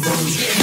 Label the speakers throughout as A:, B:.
A: combos. Yeah.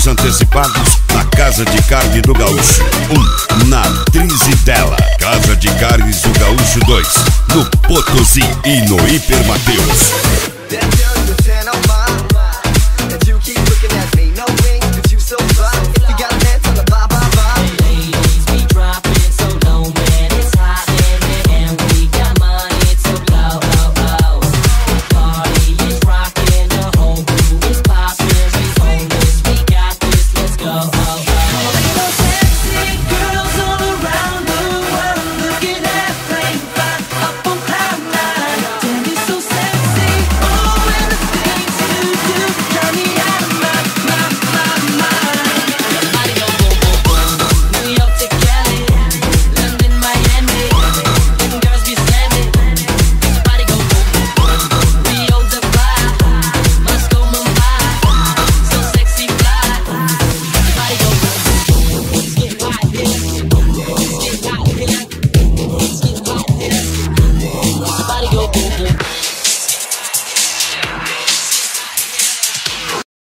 B: ingressos antecipados na Casa de Carne do Gaúcho. 1. Um, na Trizidela. Casa de Carnes do Gaúcho 2. No Potosí e no Hiper Mateus.